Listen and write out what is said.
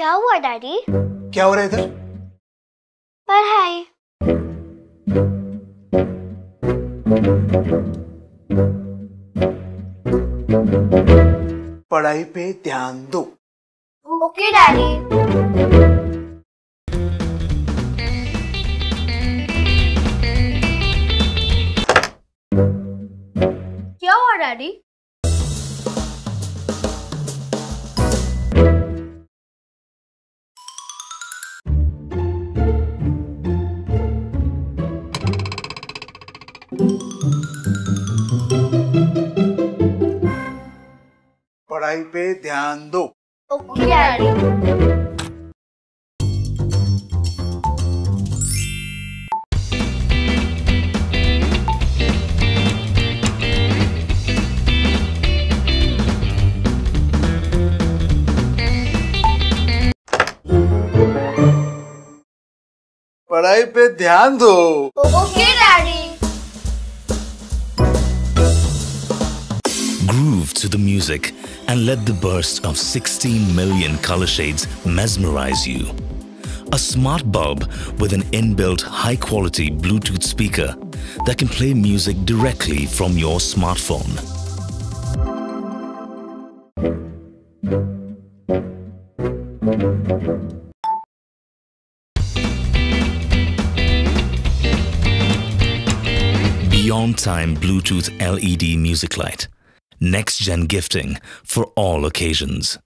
क्या हुआ डैडी? क्या हो रहा है इधर? पढ़ाई पढ़ाई पे ध्यान दो। Okay daddy. क्या हुआ डैडी? पढ़ाई पे ध्यान दो। ओके पढ़ाई पे ध्यान दो। Okay daddy. Groove to the music and let the burst of 16 million color shades mesmerize you. A smart bulb with an inbuilt high quality Bluetooth speaker that can play music directly from your smartphone. Beyond Time Bluetooth LED music light. Next gen gifting for all occasions.